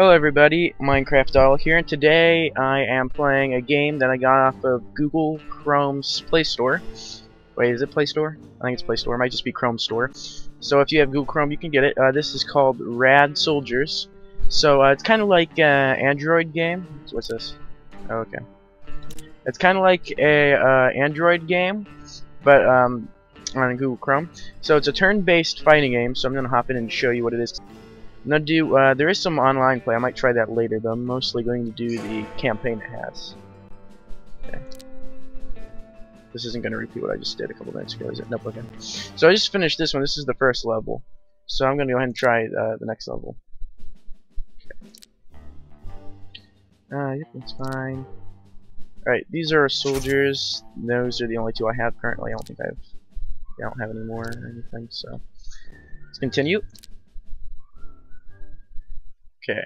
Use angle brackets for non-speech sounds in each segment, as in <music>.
Hello everybody, Minecraft Dalek here, and today I am playing a game that I got off of Google Chrome's Play Store. Wait, is it Play Store? I think it's Play Store, it might just be Chrome Store. So if you have Google Chrome, you can get it. Uh, this is called Rad Soldiers. So uh, it's kind of like an Android game. So what's this? Oh, okay. It's kind of like a uh, Android game, but um, on Google Chrome. So it's a turn-based fighting game, so I'm going to hop in and show you what it is. Gonna do. Uh, there is some online play. I might try that later, but I'm mostly going to do the campaign it has. Okay. This isn't gonna repeat what I just did a couple minutes ago, is it? Nope. Okay. So I just finished this one. This is the first level. So I'm gonna go ahead and try uh, the next level. Okay. Uh, yep, that's fine. Alright, these are soldiers. Those are the only two I have currently. I don't think I have. I don't have any more or anything. So let's continue. Okay.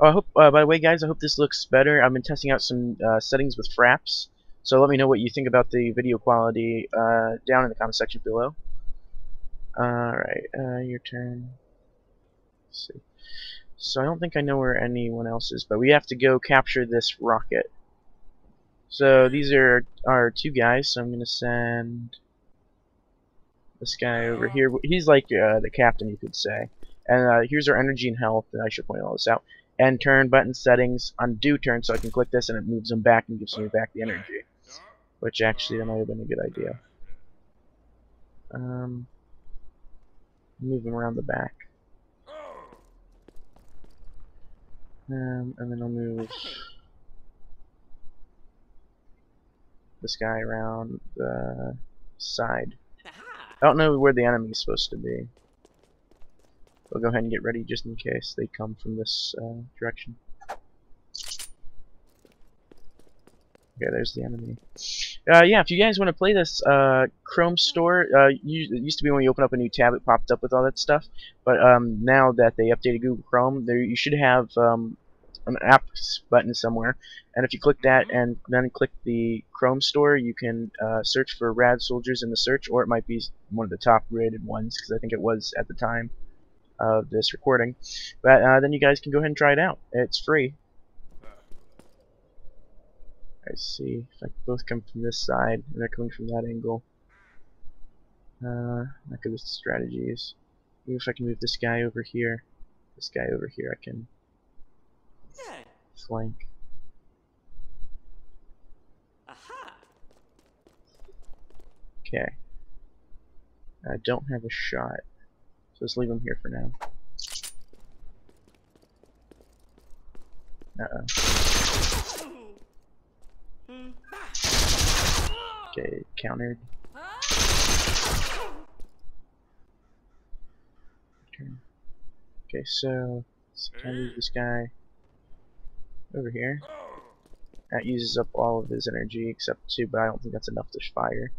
Oh, I hope. Uh, by the way, guys, I hope this looks better. I've been testing out some uh, settings with Fraps, so let me know what you think about the video quality uh, down in the comment section below. Alright, uh, your turn. Let's see. So I don't think I know where anyone else is, but we have to go capture this rocket. So these are our two guys. So I'm gonna send this guy over here. He's like uh, the captain, you could say. And uh, here's our energy and health, and I should point all this out. And turn button settings, undo turn, so I can click this and it moves them back and gives me back the energy. Which actually, that might have been a good idea. Um, move them around the back. Um, and then I'll move this guy around the side. I don't know where the enemy is supposed to be. We'll go ahead and get ready just in case they come from this uh, direction. Okay, there's the enemy. Uh, yeah, if you guys want to play this, uh, Chrome Store, uh, you, it used to be when you open up a new tab, it popped up with all that stuff. But um, now that they updated Google Chrome, there you should have um, an apps button somewhere. And if you click that and then click the Chrome store you can uh, search for rad soldiers in the search or it might be one of the top rated ones because I think it was at the time of this recording. But uh, then you guys can go ahead and try it out. It's free. I see. If I both come from this side and they're coming from that angle. Uh, not good with strategies. Maybe if I can move this guy over here. This guy over here I can flank. Aha. Okay. I don't have a shot. So let's leave him here for now. Uh oh. Okay, countered. Okay, so let's kind of this guy over here. That uses up all of his energy except two, but I don't think that's enough to fire.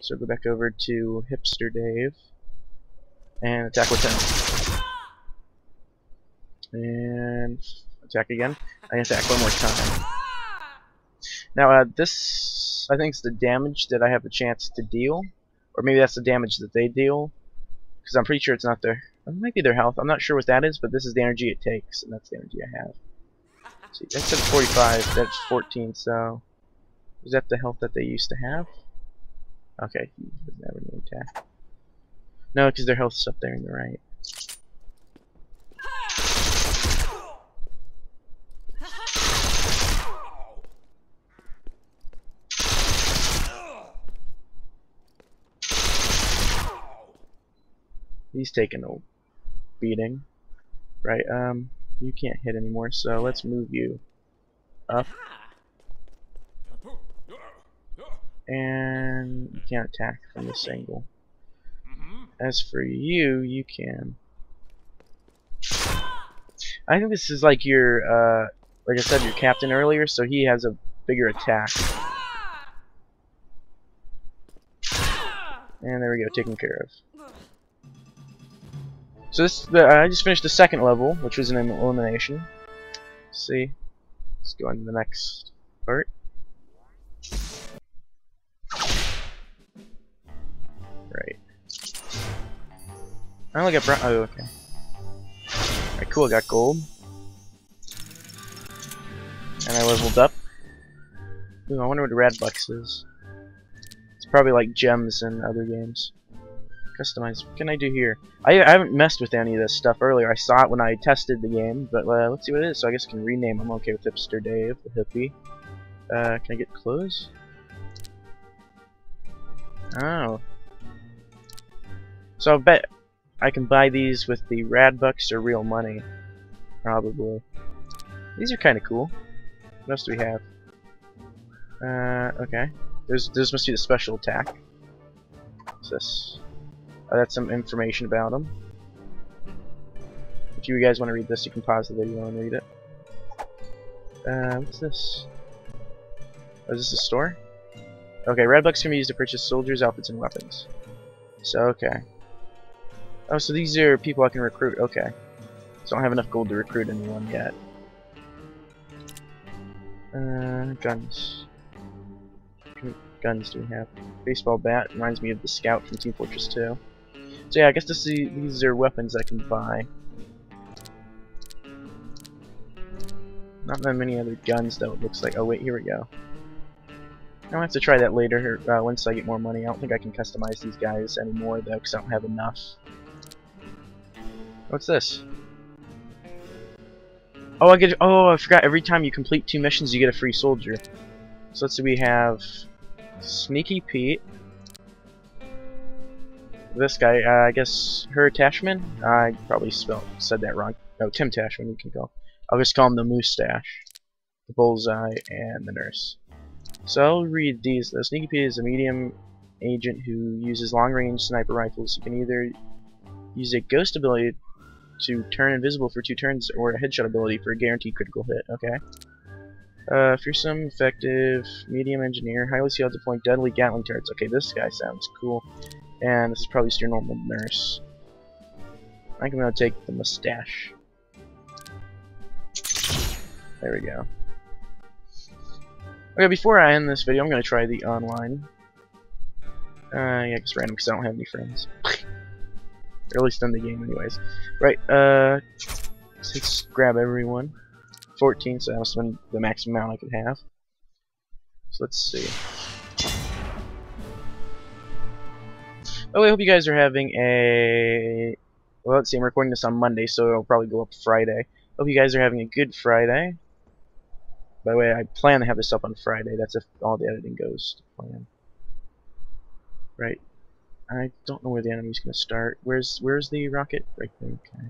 So go back over to Hipster Dave and attack with him. And attack again. I attack one more time. Now uh, this I think is the damage that I have a chance to deal, or maybe that's the damage that they deal, because I'm pretty sure it's not their it might be their health. I'm not sure what that is, but this is the energy it takes, and that's the energy I have. <laughs> See, that's at 45. That's 14. So, is that the health that they used to have? Okay, he doesn't have any attack. No, because their health's up there in the right. He's taking a beating. Right, um, you can't hit anymore, so let's move you up. And you can't attack from this angle. As for you, you can. I think this is like your, uh, like I said, your captain earlier, so he has a bigger attack. And there we go, taken care of. So this, the, I just finished the second level, which was an elimination. Let's see, let's go on to the next part. Right. I only got brown. Oh, okay. Alright, cool. I got gold. And I leveled up. Ooh, I wonder what Rad Bucks is. It's probably like gems in other games. Customize. What can I do here? I, I haven't messed with any of this stuff earlier. I saw it when I tested the game, but uh, let's see what it is. So I guess I can rename. I'm okay with Hipster Dave, the hippie. Uh, can I get clothes? Oh. So I bet I can buy these with the rad bucks or real money. Probably. These are kind of cool. What else do we have? Uh, okay. There's, this must be the special attack. What's this? That's some information about them. If you guys want to read this, you can pause the video and read it. Uh, what's this? Oh, is this a store? Okay, rad bucks can be used to purchase soldiers, outfits, and weapons. So, okay. Oh, so these are people I can recruit. Okay. So I don't have enough gold to recruit anyone yet. Uh, guns. guns do we have? Baseball bat reminds me of the scout from Team Fortress 2. So yeah, I guess this is, these are weapons I can buy. Not that many other guns though, it looks like. Oh wait, here we go. I'll have to try that later uh, once I get more money. I don't think I can customize these guys anymore though, because I don't have enough. What's this? Oh, I get. Oh, I forgot. Every time you complete two missions, you get a free soldier. So let's see. We have Sneaky Pete. This guy, uh, I guess, her Tashman. I probably spelled said that wrong. No, Tim Tashman. You can go. I'll just call him the Moustache, the Bullseye, and the Nurse. So I'll read these. The Sneaky Pete is a medium agent who uses long-range sniper rifles. You can either use a ghost ability to turn invisible for two turns, or a headshot ability for a guaranteed critical hit. Okay. Uh, fearsome, effective, medium engineer, highly skilled deploying deadly Gatling turrets. Okay, this guy sounds cool. And this is probably just your normal nurse. I think I'm gonna take the mustache. There we go. Okay, before I end this video, I'm gonna try the online. Uh, yeah, just random because I don't have any friends. <laughs> or at least in the game, anyways. Right, uh, let's grab everyone. 14, so that been the maximum amount I could have. So let's see. Oh, I hope you guys are having a... Well, let's see, I'm recording this on Monday, so it'll probably go up Friday. Hope you guys are having a good Friday. By the way, I plan to have this up on Friday. That's if all the editing goes to plan. Right. I don't know where the enemy's gonna start. Where's where's the rocket? Right there. Okay.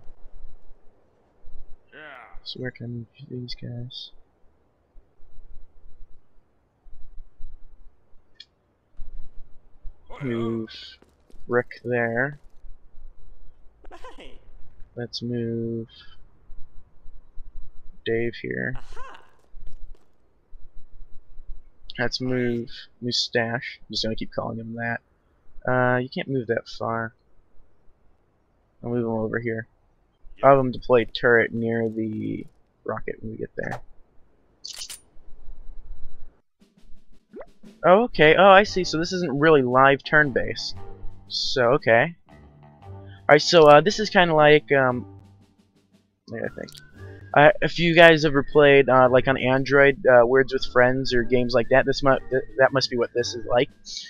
Yeah. So where can these guys? Move Rick there. Let's move Dave here. Let's move Mustache. I'm just gonna keep calling him that. Uh, you can't move that far. I'll move him over here. I'll have him deploy turret near the rocket when we get there. Oh, okay. Oh, I see. So this isn't really live turn-based. So, okay. Alright, so uh, this is kind of like, um, I think. Uh, if you guys ever played uh, like on Android, uh, Words with Friends or games like that, this must that must be what this is like.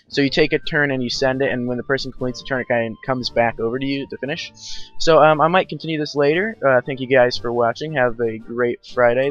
So you take a turn and you send it, and when the person completes the turn, it kind of comes back over to you to finish. So um, I might continue this later. Uh, thank you guys for watching. Have a great Friday.